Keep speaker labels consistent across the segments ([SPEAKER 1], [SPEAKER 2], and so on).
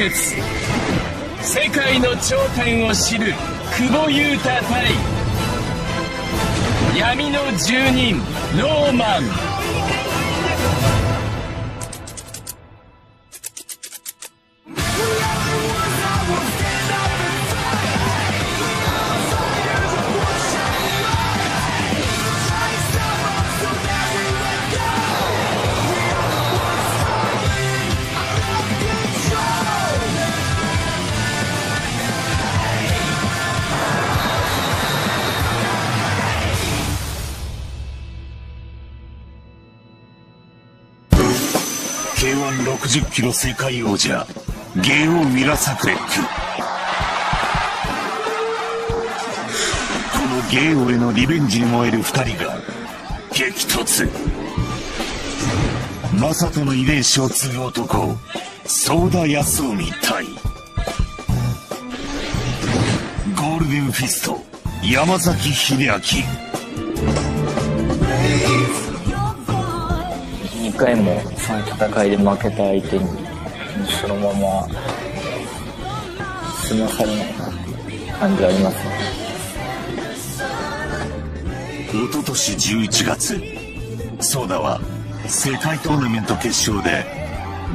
[SPEAKER 1] 決世界の頂点を知る久保優太対闇の住人ローマン。
[SPEAKER 2] 60キロ世界王者ゲオ・ウィラサクレックこのゲオへのリベンジに燃える2人が激突。マサトの遺伝子を継ぐ男左右田泰臣対。ゴールデンフィスト山崎秀
[SPEAKER 3] 晃。回も戦いで負けた相手にそのまま済まされないなっていう感じがありますね。
[SPEAKER 2] 一昨年11月ソーダは世界トーナメント決勝で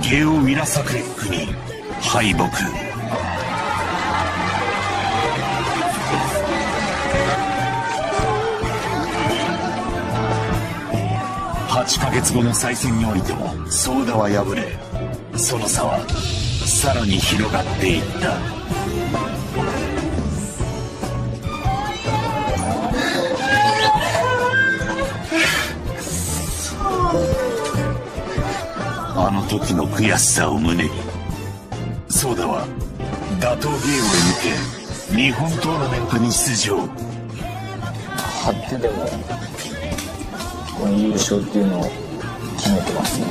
[SPEAKER 2] ゲオ・ウィラサクレックに敗北。8ヶ月後の再戦においてもソーダは敗れその差はさらに広がっていった。あの時の悔しさを胸にソーダは打倒ゲームへ向け日本トーナメントに出場。
[SPEAKER 3] この優勝っていうのを決めてますね。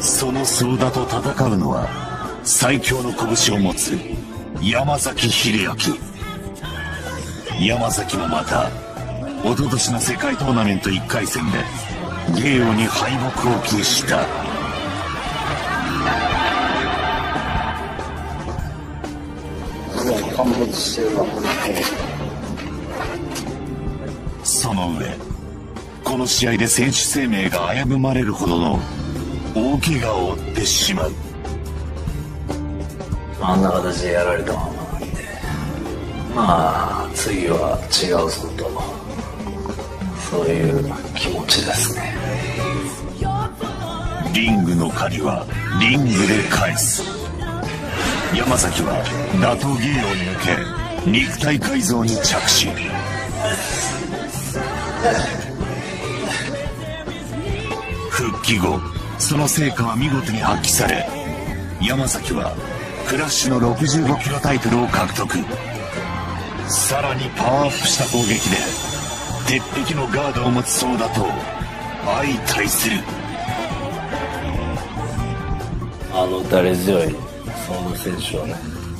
[SPEAKER 2] そのソーダと戦うのは最強の拳を持つ山崎秀明。山崎もまた一昨年の世界トーナメント1回戦でゲーオに敗北を喫した。
[SPEAKER 3] 陥没してるわこの
[SPEAKER 2] その上この試合で選手生命が危ぶまれるほどの大怪我を負ってしまう。
[SPEAKER 3] あんな形でやられたままなんでまあ次は違うぞと。そういう気持ちですね。
[SPEAKER 2] リングの借りはリングで返す。山崎は打倒ゲーオに向け肉体改造に着手復帰後その成果は見事に発揮され山崎はクラッシュの65キロタイトルを獲得。さらにパワーアップした攻撃で鉄壁のガードを持つソーダと相対する。
[SPEAKER 3] あの打力強いソード選手をね、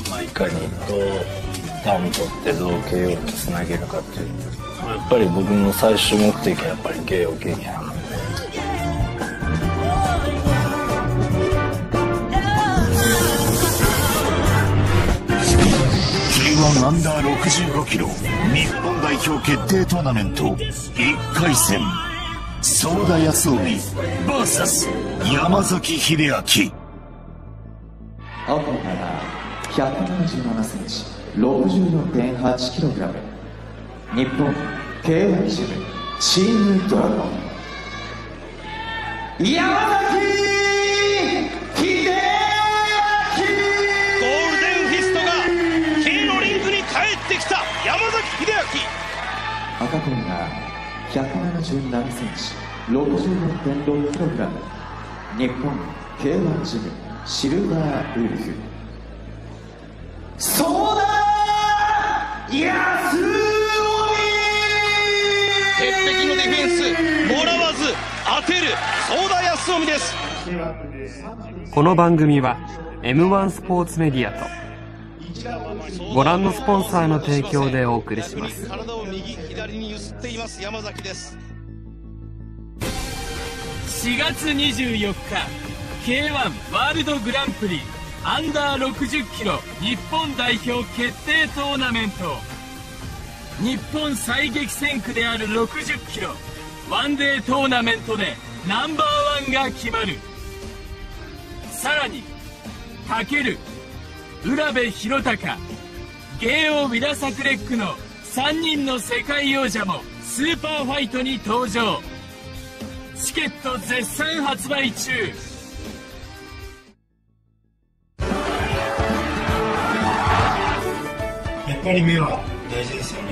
[SPEAKER 3] まあ、いかにどうダウン取ってどう KO につなげるかっていう。やっぱり僕の最終目的はやっぱり KO 撃破なんで
[SPEAKER 2] K1 アンダー65キロ日本代表決定トーナメント。1回戦。左右田泰臣。VS 山崎秀晃
[SPEAKER 4] 青から177センチ64.8キログラム。日本 K1 ジムチームドラゴン。山崎秀
[SPEAKER 5] ゴールデンフィストが K のリングに帰ってきた。山崎秀明。
[SPEAKER 4] 赤コーナー177センチ64.6キログラム。日本 K1 ジムシルバーウルフ。ソーダ安
[SPEAKER 5] ディフェンスもらわず当てる。相田康臣です。
[SPEAKER 6] この番組は M1 スポーツメディアとご覧のスポンサーの提供でお送りします。
[SPEAKER 5] 体を右左に揺すっています。山崎です。
[SPEAKER 1] 4月24日 K1 ワールドグランプリアンダー60キロ日本代表決定トーナメント日本最激戦区である60キロ。ワンデートーナメントでナンバーワンが決まる。さらにタケル卜部弘嵩ゲオ・ウィラサクレックの3人の世界王者もスーパーファイトに登場。チケット絶賛発売中。
[SPEAKER 7] やっぱり目は大事ですよね。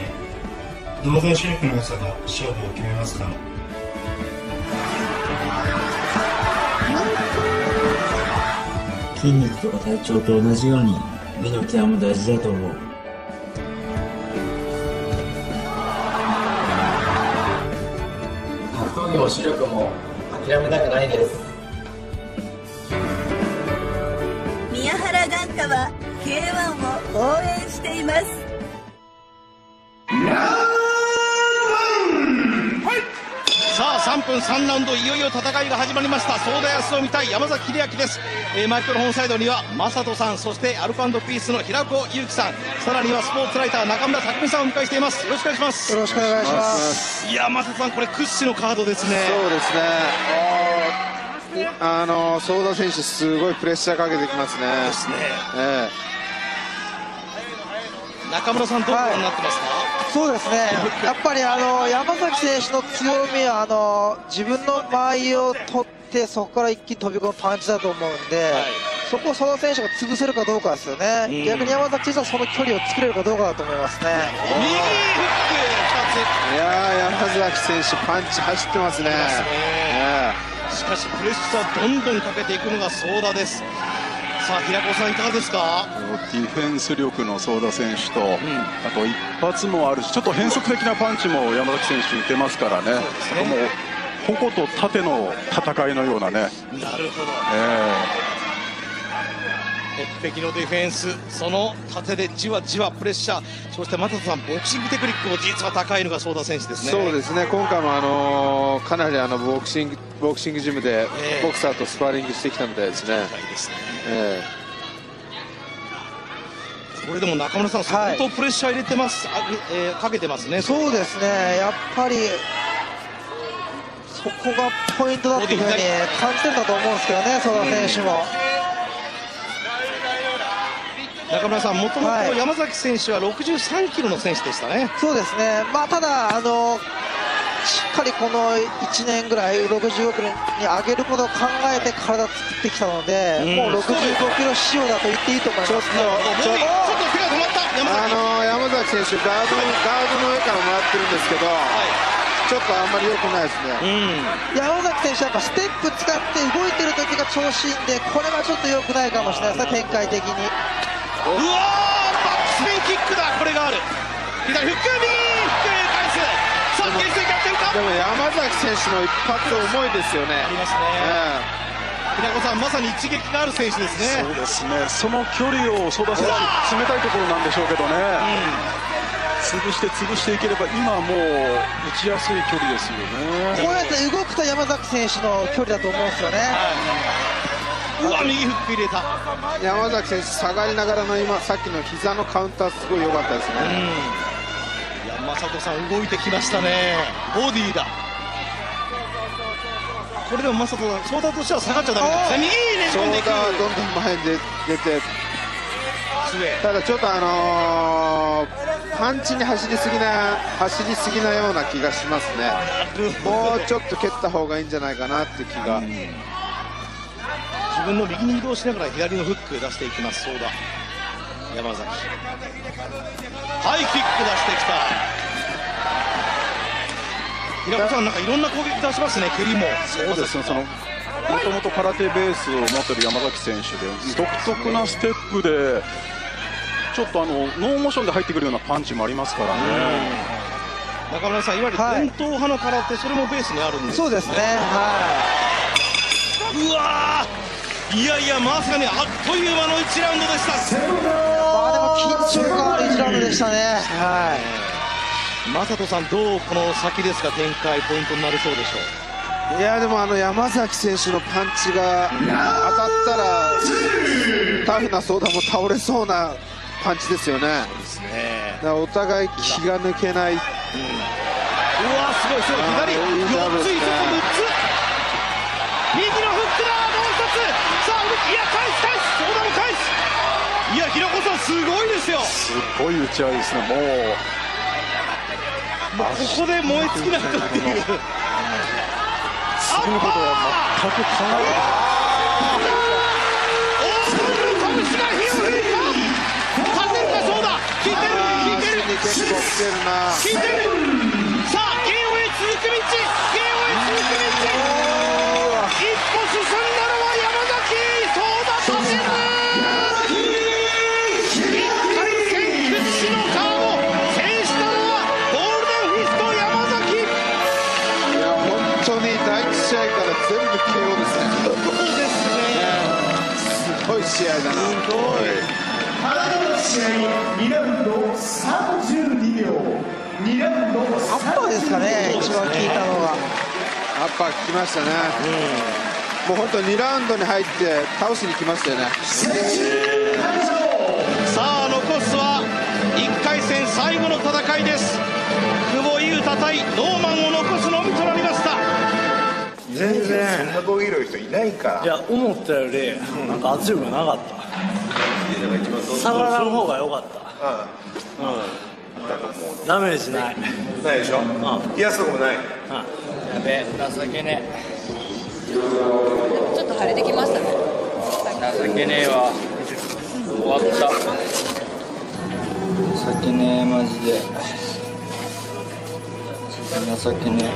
[SPEAKER 7] 動体視力の良さが勝負を決めますか？ら
[SPEAKER 8] 筋肉とか体調と同じように目のケアも大事だと思う。格闘技も視力も諦めたくないです。
[SPEAKER 9] 宮原眼科は K1 を応援しています
[SPEAKER 5] 分3ラウンドいよいよ戦いが始まりました。相田康臣対山崎秀明です、えーマイクロフォンサイドには正人さんそしてアルコピースの平子祐希さん。さらにはスポーツライター中村拓実さんをお迎えしています。よろしくお願いします。
[SPEAKER 10] よろしくお願いします。
[SPEAKER 5] いや正人さんこれ屈指のカードですね。
[SPEAKER 10] そうですね。あのソーダ選手すごいプレッシャーかけてきますね。
[SPEAKER 5] ですね。
[SPEAKER 10] え。
[SPEAKER 5] 中村さんどうご覧になってますか、
[SPEAKER 11] そうですね、やっぱりあの山崎選手の強みはあの自分の間合いを取って、そこから一気に飛び込むパンチだと思うんで、そこをその選手が潰せるかどうかですよね、
[SPEAKER 10] うん。
[SPEAKER 11] 逆に山崎選手はその距離を作れるかどうかだと思いますね。
[SPEAKER 5] 右フック
[SPEAKER 10] いやー山崎選手パンチ走ってますね。え
[SPEAKER 5] しかしプレッシャーどんどんかけていくのが相田ですさあ平子さんいかがですか？
[SPEAKER 12] ディフェンス力の相田選手と、あと一発もあるしちょっと変則的なパンチも山崎選手打てますからね。もう矛と盾の戦いのようなね、
[SPEAKER 5] なるほど。
[SPEAKER 12] え
[SPEAKER 5] 鉄壁のディフェンスその縦でじわじわプレッシャーそして又田さんボクシングテクニックも実は高いのが相田選手ですね。
[SPEAKER 10] そうですね。今回もあのーかなりあのボクシングボクシングジムで
[SPEAKER 5] ええ。
[SPEAKER 10] ボクサーとスパーリングしてきたみたいですね、え
[SPEAKER 5] これでも中村さん相当プレッシャー入れてます、あえーかけてますね。
[SPEAKER 11] そうですね、やっぱりそこがポイントだっていうふうに感じてるんだと思うんですけどね、相田選手も。
[SPEAKER 5] 中村さんもともと山崎選手は63キロの選手でしたね。
[SPEAKER 11] そうですね、まあ、ただあの、しっかりこの1年ぐらい、65キロに上げることを考えて体作ってきたので、
[SPEAKER 10] うん。
[SPEAKER 11] もう65キロ仕様だと言っていいと思います、ね、
[SPEAKER 10] ちょっと
[SPEAKER 5] 手が止まった。
[SPEAKER 10] あのー山崎選手ガードガードの上からもらってるんですけど、ちょっとあんまり良くないですね、
[SPEAKER 11] 山崎選手はやっぱステップ使って動いてる時が調子いいんで、これはちょっと良くないかもしれないですね、展開的に。
[SPEAKER 5] うわーバックスピンキックだ。これがある。左フック右フック返す。さあ懸垂逆転か？
[SPEAKER 10] でも山崎選手の一発重いですよね。
[SPEAKER 5] ありますね。平子さんまさに一撃がある選手ですね。
[SPEAKER 12] そうですね。その距離を相田選手詰めたいところなんでしょうけどね、潰して潰していければ今もう打ちやすい距離ですよね。
[SPEAKER 11] こうやって動くと山崎選手の距離だと思うんですよね。
[SPEAKER 5] うわ右フック入れた。
[SPEAKER 10] 山崎選手下がりながらの今さっきの膝のカウンターすごい良かったですね、
[SPEAKER 5] いや正人さん動いてきましたね。ボディだ。これでも正人さん相田としては下がっちゃダメですね右にねじ込んでいく
[SPEAKER 10] どんどん前に出てただちょっとあのーパンチに走りすぎな走りすぎなような気がしますね。もうちょっと蹴った方がいいんじゃないかなって気が、
[SPEAKER 5] 自分の右に移動しながら左のフック出していきます。相田山崎。ハイキック出してきた。平子さんなんかいろんな攻撃出しますね。蹴りも。
[SPEAKER 12] そうですねそのもともと空手ベースを持ってる山崎選手で独特なステップでちょっとあのノーモーションで入ってくるようなパンチもありますからね、
[SPEAKER 5] 中村さんいわゆる伝統派の空手それもベースにあるんです
[SPEAKER 11] そうですね、
[SPEAKER 5] うわーいやいやまさにあっという間の1ラウンドでした。
[SPEAKER 11] まあでも緊張感ある1ラウンドでしたね。はい。
[SPEAKER 5] 正人さんどうこの先ですか展開ポイントになりそうでしょ
[SPEAKER 10] いやでもあの山崎選手のパンチが当たったらタフな相談も倒れそうなパンチですよね。だからお互い気が抜けない、うわ
[SPEAKER 5] すごいすごい。左。4つつさあいや返す返す相談も返す。いや平子さんすごいですよ。
[SPEAKER 12] すごい打ち合いですねもう。
[SPEAKER 5] もうここで燃え尽きなていう
[SPEAKER 12] することは全く考え
[SPEAKER 5] ない拳が火を吹いた勝てるかそうだ効い。てる。効いてる。
[SPEAKER 10] 結構来てる。な
[SPEAKER 5] 効いてる。さあゲームへ続く道ゲームへ続く道
[SPEAKER 10] 当に第一試合から全部 KO ですね。
[SPEAKER 5] いいです
[SPEAKER 10] ね。すごい試合だな。すごい。
[SPEAKER 13] 体の試合2ラウンド32秒2ラウンド
[SPEAKER 11] アッパーですかね一番効いたのが
[SPEAKER 10] アッパー効きましたね、もう本当2ラウンドに入って倒しに来ましたよね。
[SPEAKER 5] さあ残すは1回戦最後の戦いです。久保優太対ノーマンを残すのみとなりました
[SPEAKER 14] 全然。そんなボギーる人いないから
[SPEAKER 3] いや思ったよりなんか圧力がなかった。下がらん方が良かった。うん。ダメージない。
[SPEAKER 14] ないでしょ？冷やすとこもない。
[SPEAKER 3] やべえ情けね
[SPEAKER 15] ちょっと腫れてきましたね。
[SPEAKER 3] 情けねえわ。終わった。情けねえマジで。情けね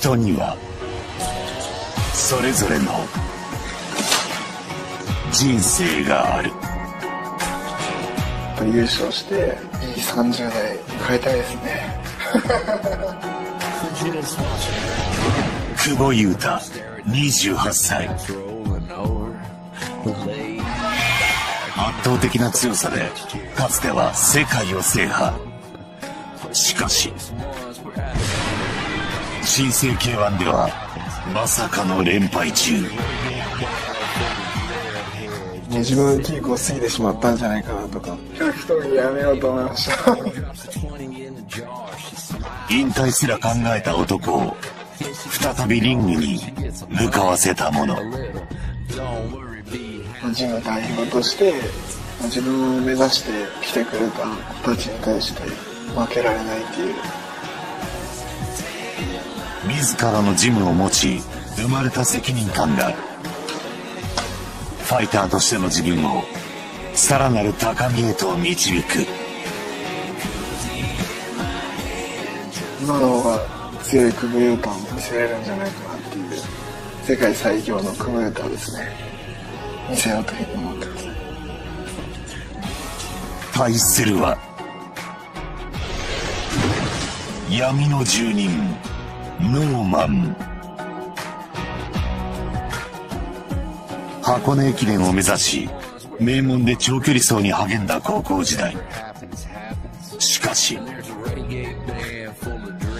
[SPEAKER 2] 人にはそれぞれの人生がある。
[SPEAKER 16] 優勝していい30代迎えたいですね。
[SPEAKER 2] 久保優太28歳。圧倒的な強さでかつては世界を制覇。しかし新生 K1 ではまさかの連敗中。
[SPEAKER 16] 自分のピークを過ぎてしまったんじゃないかなとか。やめようと思いました
[SPEAKER 2] 引退すら考えた男を再びリングに向かわせたもの。
[SPEAKER 16] ジム代表として自分を目指して来てくれた子たちに対して負けられないっていう
[SPEAKER 2] 自らのジムを持ち生まれた責任感がある。ファイターとしての自分をさらなる高みへと導く。
[SPEAKER 16] 今の方が強いクブユータを見せれるんじゃないかなっていう世界最強のクブユータをですね。見せようと思ってます。
[SPEAKER 2] 対するは闇の住人ノーマン。箱根駅伝を目指し名門で長距離走に励んだ高校時代。しかし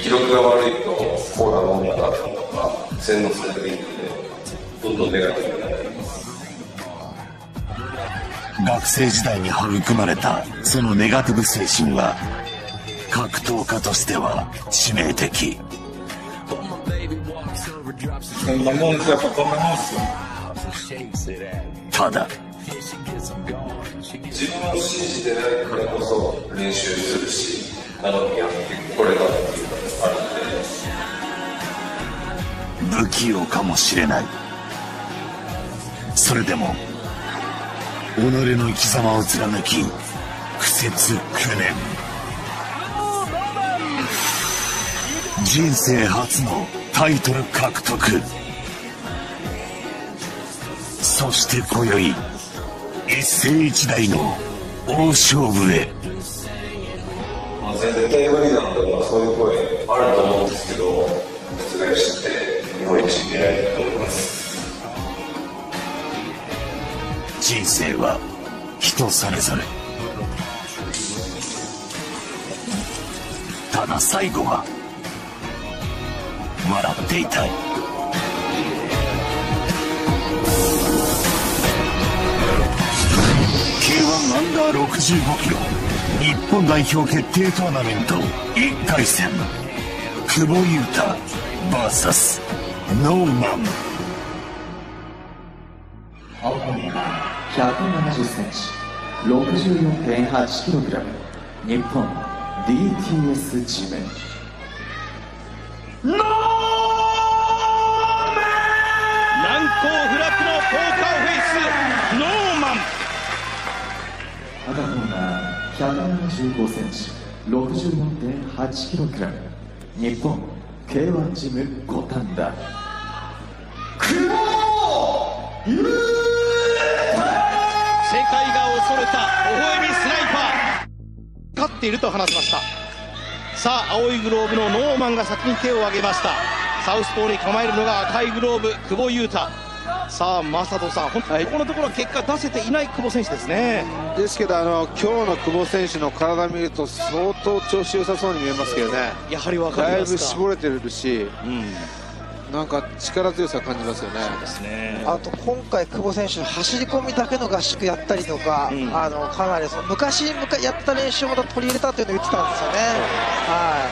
[SPEAKER 17] 記録が悪いとコーラ飲んだらとか洗脳されでどんどんネガティブになる
[SPEAKER 2] 学生時代に育まれたそのネガティブ精神は格闘家としては致命的
[SPEAKER 14] そんなもんですやっぱこんなもんですよ。
[SPEAKER 2] ただ。
[SPEAKER 17] 自分を信じてないからこそ練習するし長くやってこれたっていうのがあるんで。
[SPEAKER 2] 不器用かもしれない。それでも己の生き様を貫き苦節9年人生初のタイトル獲得。そして今宵一世一代の大勝負へ。
[SPEAKER 17] のそういう声あると思うんですけど覆して日本一に狙えると思います。
[SPEAKER 2] 人生は人それぞれ。ただ最後は笑っていたい。K1 アンダー65キロ。日本代表決定トーナメント1回戦。久保優太 VS ノーマン
[SPEAKER 4] 青森170センチ64.8キログラム。日本 DTS 地面。175センチ64.8キログラム日本 K1 ジム五反田
[SPEAKER 5] 久保優世界が恐れた微笑みスナイパー勝っていると話しましたさあ青いグローブのノーマンが先に手を挙げましたサウスポーに構えるのが赤いグローブ久保優太さあ正人さん本当にここのところは結果出せていない久保選手ですね。
[SPEAKER 10] ですけどあの今日の久保選手の体見ると相当調子良さそうに見えますけどね。
[SPEAKER 5] やはり分かり
[SPEAKER 10] だいぶ
[SPEAKER 5] ますか
[SPEAKER 10] 絞れてるし、なんか力強さ感じますよね。
[SPEAKER 5] ね。
[SPEAKER 11] あと今回、久保選手、走り込みだけの合宿やったりとか、あのかなりその昔むかやった練習をまた取り入れたというのを言ってたんですよね。は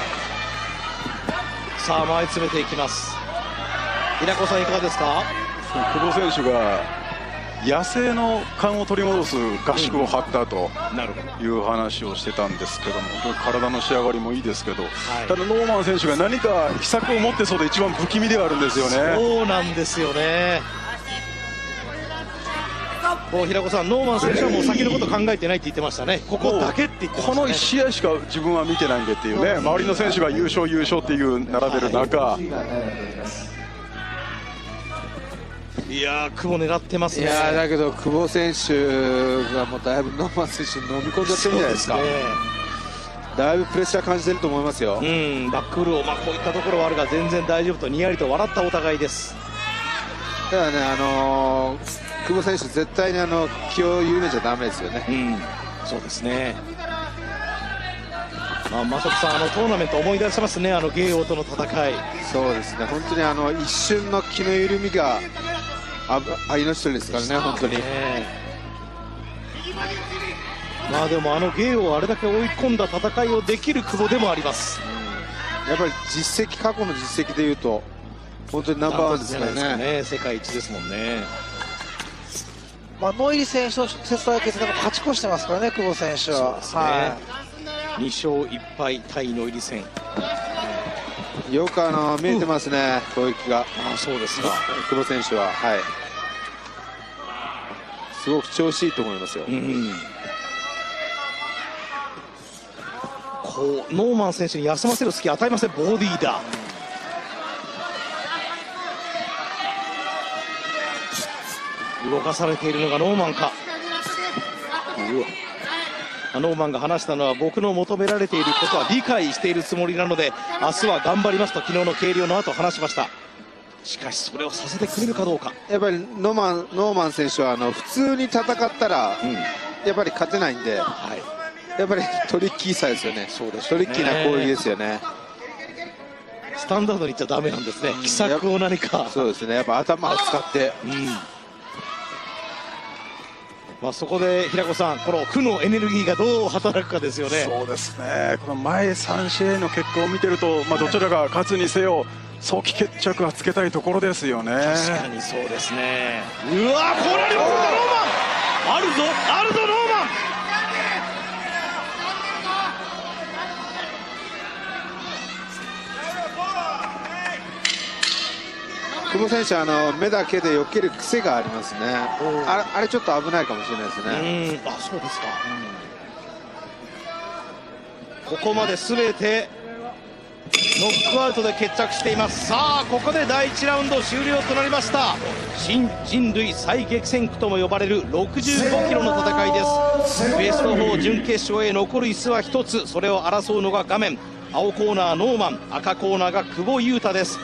[SPEAKER 5] さあ前に詰めていきます。平子さんいかがですか？
[SPEAKER 12] 久保選手が野生の勘を取り戻す合宿を張ったという話をしてたんですけども体の仕上がりもいいですけど、ただノーマン選手が何か秘策を持ってそうで一番不気味ではあるんですよね。
[SPEAKER 5] そうなんですよね。もう平子さんノーマン選手はもう先のこと考えてないって言ってましたね。ここだけって言ってましたね。
[SPEAKER 12] この1試合しか自分は見てないんでっていうね。周りの選手が優勝優勝っていう並べる中、
[SPEAKER 5] いやー久保狙ってます
[SPEAKER 10] い
[SPEAKER 5] ね
[SPEAKER 10] やーだけど久保選手がもうだいぶノーマン選手に飲み込んじゃってるんじゃないですか。だいぶプレッシャー感じてると思いますよ。
[SPEAKER 5] うん。バックフロー、まあ、こういったところはあるが全然大丈夫とにやりと笑ったお互いです。
[SPEAKER 10] ただねあのー久保選手絶対にあの気を緩めちゃダメですよね。
[SPEAKER 5] そうですね。まあ、正人さんあのトーナメント思い出しますねあのゲイオとの戦い。
[SPEAKER 10] そうですね。本当にあの一瞬の気の緩みがああ命取りですからね本当に。
[SPEAKER 5] まあでもあのゲイをあれだけ追い込んだ戦いをできる久保でもあります。
[SPEAKER 10] やっぱり実績過去の実績でいうと本当にナンバーワンですからね。
[SPEAKER 5] ね世界一ですもんね。
[SPEAKER 11] いまあ、ノイリ選手と直接対決でも勝ち越してますからね、久保選手は。
[SPEAKER 5] そうですね。2勝1敗対ノイリ戦
[SPEAKER 10] よくあの見えてますね、攻撃が。
[SPEAKER 5] あそうですか。
[SPEAKER 10] 久保選手ははい。すごく調子いいと思いますよ、
[SPEAKER 5] こうノーマン選手に休ませる隙与えませんボディーだ。動かされているのがノーマンか。うわノーマンが話したのは僕の求められていることは理解しているつもりなので明日は頑張りますと昨日の計量の後話しました。しかしそれをさせてくれるかどうか。
[SPEAKER 10] やっぱりノーマンノーマン選手はあの普通に戦ったら、やっぱり勝てないんで、やっぱりトリッキーさですよね。トリッキーな攻撃ですよね。
[SPEAKER 5] スタンダードにいっちゃダメなんですね。奇策を何か。
[SPEAKER 10] そうですね。やっぱ頭を使って、
[SPEAKER 5] まあ、そこで平子さんこの負のエネルギーがどう働くかですよね。
[SPEAKER 12] そうですね。この前3試合の結果を見てると、まあ、どちらが勝つにせよ早期決着はつけたいところですよね。
[SPEAKER 5] 確かにそうですね。うわこれはノーマン。あるぞあるぞ
[SPEAKER 10] 久保選手あの目だけで避ける癖がありますね。あれあれちょっと危ないかもしれないですね。
[SPEAKER 5] うん。あそうですか、ここまで全てノックアウトで決着しています。さあここで第1ラウンド終了となりました。新人類最激戦区とも呼ばれる65キロの戦いです。ベスト4準決勝へ残る椅子は1つ。それを争うのが画面。青コーナーノーマン。赤コーナーが久保優太です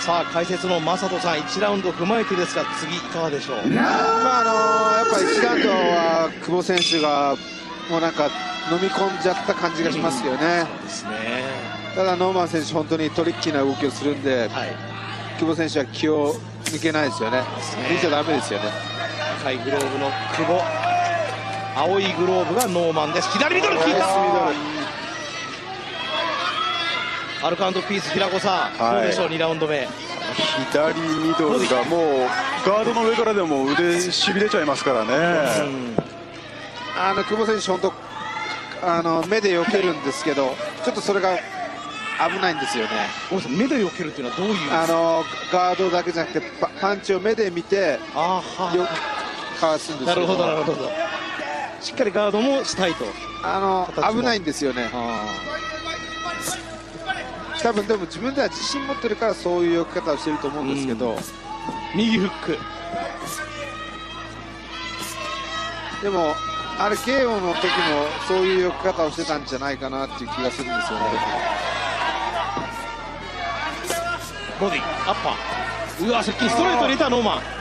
[SPEAKER 5] さあ解説の正人さん1ラウンド踏まえてですが次いかがでしょう？
[SPEAKER 10] まああのやっぱり1ラウンドは久保選手がもうなんか飲み込んじゃった感じがしますよね、
[SPEAKER 5] ですね。
[SPEAKER 10] ただノーマン選手、本当にトリッキーな動きをするんで、久保選手は気を抜けないですよね、見ちゃだめですよね。
[SPEAKER 5] 赤いグローブの久保。青いグローブがノーマンです。左ミドル効いたアルカンドピース平子さん、
[SPEAKER 12] はい。
[SPEAKER 5] どうでしょう2ラウンド目。
[SPEAKER 12] 左ミドルがもうガードの上からでも腕しびれちゃいますからね、
[SPEAKER 10] あの久保選手、本当あの目で避けるんですけど、ちょっとそれが危ないんですよね。
[SPEAKER 5] 目で避けるっていうのはどういう？
[SPEAKER 10] あのガードだけじゃなくてパパンチを目で見てよかわすんです
[SPEAKER 5] なるほどなる
[SPEAKER 10] ど
[SPEAKER 5] ほど。しっかりガードもしたいと。
[SPEAKER 10] あの危ないんですよね。多分でも自分では自信持ってるからそういう避け方をしてると思うんですけど、
[SPEAKER 5] 右フック。
[SPEAKER 10] でもあれ KO の時もそういう避け方をしてたんじゃないかなっていう気がするんですよね。
[SPEAKER 5] ボディアッパー。うわ接近。ストレート入れたノーマン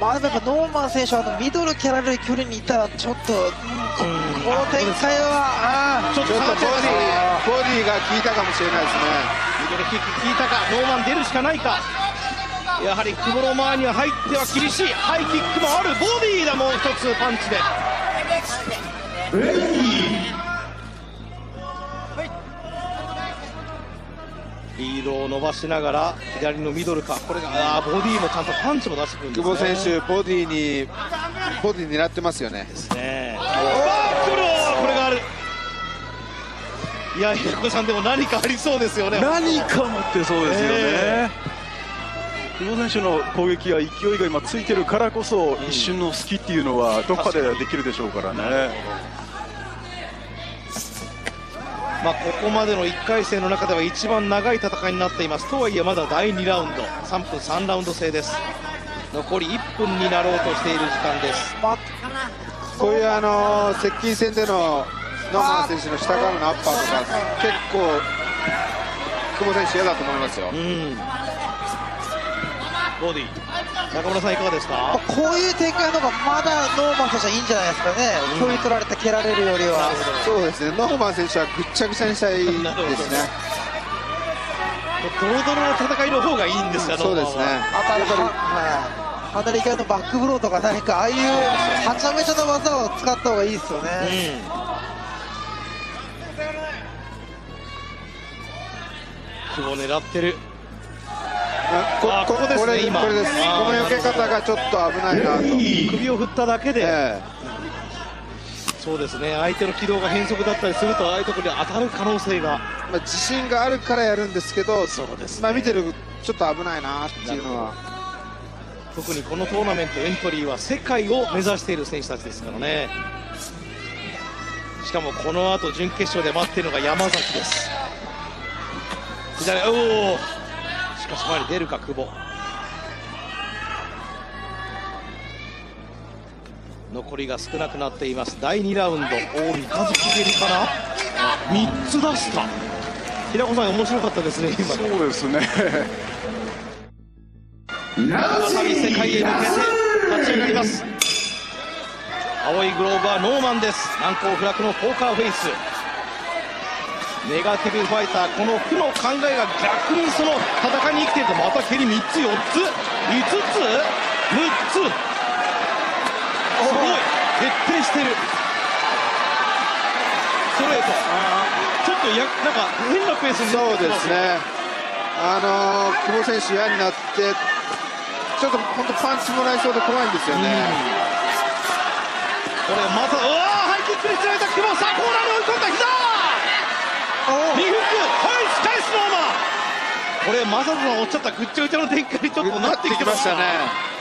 [SPEAKER 11] まあでもやっぱノーマン選手はあのミドル蹴られる距離にいたらちょっと、うんこの展開は
[SPEAKER 10] ちょっとボディボディが効いたかもしれないですね。
[SPEAKER 5] ミドルキック効いたかノーマン出るしかないか。やはり久保の前には入っては厳しい。ハイキックもある。ボディだもう一つパンチでリードを伸ばしながら左のミドルか。これがあーボディもちゃんとパンチも出してくるんで
[SPEAKER 10] 久
[SPEAKER 5] すね。
[SPEAKER 10] 保選手ボディにボディ狙ってますよね。
[SPEAKER 5] ね。バックローこれがある。いや平子さんでも何かありそうですよね。
[SPEAKER 12] 何か持ってそうですよね、久保選手の攻撃は勢いが今ついてるからこそ、一瞬の隙っていうのはどっかでできるでしょうからね。
[SPEAKER 5] まあ、ここまでの1回戦の中では一番長い戦いになっています。とはいえまだ第2ラウンド。3分3ラウンド制です。残り1分になろうとしている時間です。
[SPEAKER 10] こういうあの接近戦でのノーマン選手の下からのアッパーとか結構久保選手嫌だと思いますよ。
[SPEAKER 5] ボディ中村さんいかがですか？
[SPEAKER 11] こういう展開の方がまだノーマン選手はいいんじゃないですかね、距離取られて蹴られるよりは。
[SPEAKER 10] そうですね。ノーマン選手はぐっちゃぐちゃにしたいですね。
[SPEAKER 5] ドロドロの戦いの方がいいんですよ
[SPEAKER 10] そうですね。
[SPEAKER 11] あとはやっぱり、はい、離れ際のバックブローとか何かああいうはちゃめちゃな技を使った方がいいですよね。
[SPEAKER 5] 久保狙ってる
[SPEAKER 10] こ
[SPEAKER 5] あこね今
[SPEAKER 10] これです。こ
[SPEAKER 5] あー
[SPEAKER 10] の避け方がちょっと危ないなと。
[SPEAKER 5] 首を振っただけで、そうですね。相手の軌道が変則だったりするとああいうところに当たる可能性が。
[SPEAKER 10] まあ自信があるからやるんですけど、まあ見てるちょっと危ないなっていうのは。
[SPEAKER 5] 特にこのトーナメントエントリーは世界を目指している選手たちですからね。しかもこの後準決勝で待っているのが山崎です。左おおしかし前に出るか久保残りが少なくなっています。第2ラウンド。おお三日月蹴りかな？3つ出した。平子さん面白かったですね今。
[SPEAKER 12] そうですね。
[SPEAKER 5] 再び世界へ向けて立ち上がります。青いグローブはノーマンです。難攻不落のポーカーフェイス。ネガティブファイターこの負の考えが逆にその戦いに生きていると。また蹴り3つ4つ5つ6つすごい。徹底してる。ストレート。ちょっとやなんか変なペースにな
[SPEAKER 10] そうですね。あのー久保選手嫌になって、ちょっと本当パンチもらいそうで怖いんですよね。
[SPEAKER 5] これまたうわーハイキックにつられた久保さあコーナーに追い込んだ。膝リフックはいノーマンこれマサトさんおっしゃったぐっちゃぐちゃの展開にちょっとなってきてましたね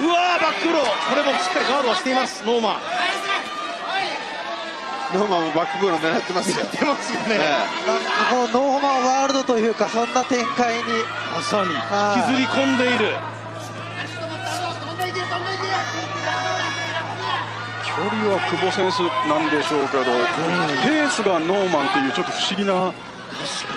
[SPEAKER 5] うわーバックブロー。これもしっかりガードはしています。ノーマン。
[SPEAKER 10] ノーマンもバックブロー狙ってますよ。
[SPEAKER 5] 出ますよね、
[SPEAKER 11] ノーマンワールドというか、そんな展開に。
[SPEAKER 5] まさに
[SPEAKER 11] はい
[SPEAKER 5] 引きずり込んでいる。
[SPEAKER 12] 距離は久保選手なんでしょうけど、ペースがノーマンっていうちょっと不思議な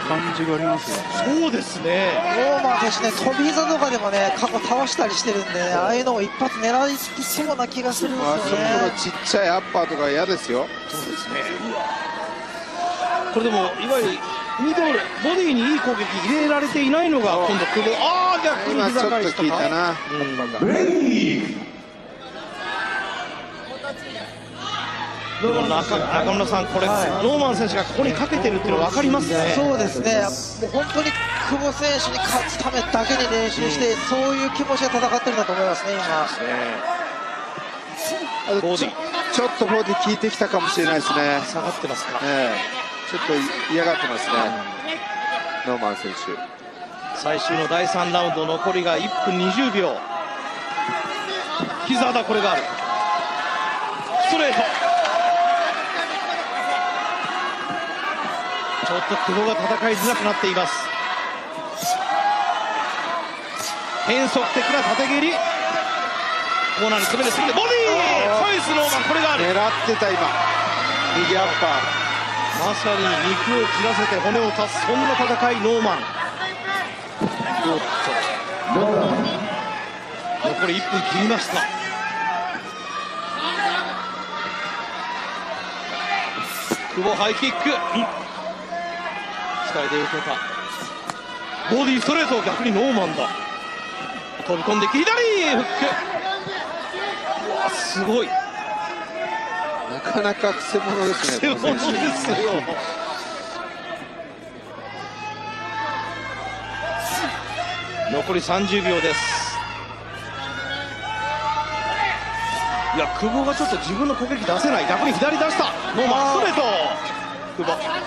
[SPEAKER 12] 感じがありますよ。ね。
[SPEAKER 5] そうですね。
[SPEAKER 11] ノーマン選手ね、飛び膝とかでもね、過去倒したりしてるんで、ああいうのを一発狙いきそうな気がするんです
[SPEAKER 10] あそこ
[SPEAKER 11] よね
[SPEAKER 10] の。ちっちゃいアッパーとか嫌ですよ。
[SPEAKER 5] そうですね。これでもいわゆるミドルボディにいい攻撃入れられていないのが今度久保。ああ逆に
[SPEAKER 10] 今ちょっといたな。
[SPEAKER 5] 中中村さん、これ、ノーマン選手がここにかけてるっていうの分かりますね。
[SPEAKER 11] そうですね、もう本当に久保選手に勝つためだけに練習して、そういう気持ちで戦ってるんだと思いますね、今。
[SPEAKER 10] ちょっとボディ効いてきたかもしれないですね。
[SPEAKER 5] 下がってますか、
[SPEAKER 10] ええ。ちょっと嫌がってますね。ノーマン選手。
[SPEAKER 5] 最終の第3ラウンド残りが1分20秒。膝だこれがある。ストレートちょっと久保が戦いづらくなっています。変則的な縦蹴り。コーナーに詰めてボディー！これがある
[SPEAKER 10] 狙ってた今。右アッパー。
[SPEAKER 5] まさに肉を切らせて骨を足すそんな戦いノーマン。おっと。残り1分切りました。久保ハイキック使いでたボディストレート逆にノーマンだ。飛び込んで左フック。うわすごい。
[SPEAKER 10] なかなかくせ者ですね
[SPEAKER 5] くせ者ですよ。残り30秒です。いや久保がちょっと自分の攻撃出せない。逆に左出した。ノーマンストレート久保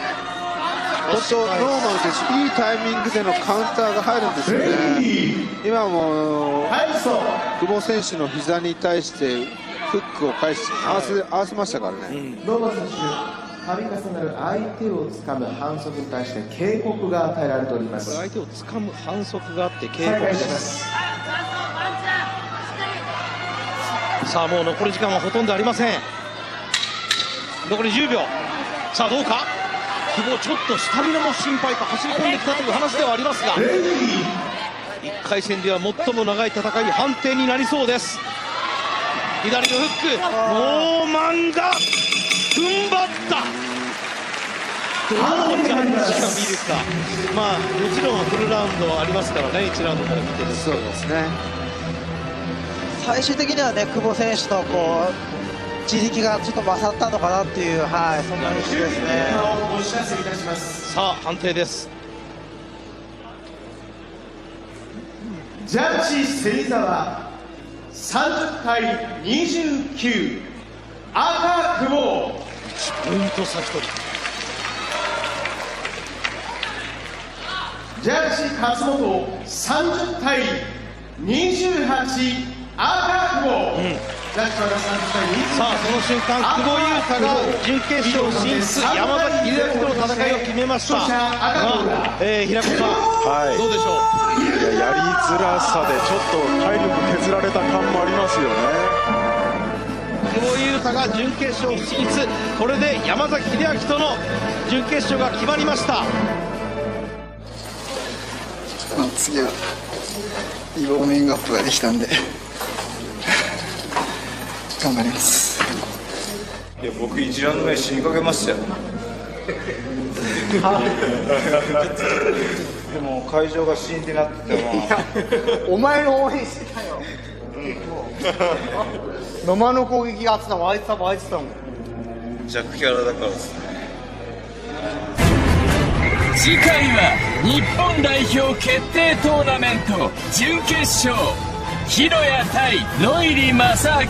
[SPEAKER 10] 本当ノーマン選手いいタイミングでのカウンターが入るんですよね。今も久保選手の膝に対してフックを返し合わせ合わせましたからね、
[SPEAKER 4] ノーマン選手度重なる相手をつかむ反則に対して警告が与えられております。
[SPEAKER 5] 相手をつかむ反則があって警告です。さあもう残り時間はほとんどありません。残り10秒。さあどうか？久保ちょっとスタミナも心配か走り込んできたという話ではありますが1回戦では最も長い戦い判定になりそうです。左のフックノーマンが踏ん張った。どうジャッジが見るかまあもちろんフルラウンドはありますからね1ラウンドから見て
[SPEAKER 10] そうですね。
[SPEAKER 11] 最終的にはね、久保選手のこう自力がちょっと勝ったのかなっていう、はい、そんな印象ですね。
[SPEAKER 13] お知らせいたします
[SPEAKER 5] さあ判定です。
[SPEAKER 13] ジャッジ芹沢30対29赤久保
[SPEAKER 5] ポイント差1人
[SPEAKER 13] ジャッジ勝本30対28赤久保、ジャッジは30対28
[SPEAKER 5] さあその瞬間久保優太が準決勝進出山崎秀明との戦いを決めました。が、えー、平子さん、
[SPEAKER 12] はい
[SPEAKER 5] どうでしょう
[SPEAKER 12] いややりづらさでちょっと体力削られた感もありますよね。
[SPEAKER 5] 久保優太が準決勝進出。これで山崎秀明との準決勝が決まりました。
[SPEAKER 16] まあ、次はいいウミングアップができたんで頑張ります。
[SPEAKER 17] いや僕1ラウンド目死にかけましたよ。でも会場がシーンってなっててまあ
[SPEAKER 15] お前の応援してたよ。野間の攻撃があってたもん。あいつたもんあいつたもん。
[SPEAKER 17] 弱キャラだからです。ね
[SPEAKER 1] 次回は日本代表決定トーナメント準決勝。広谷対野入正明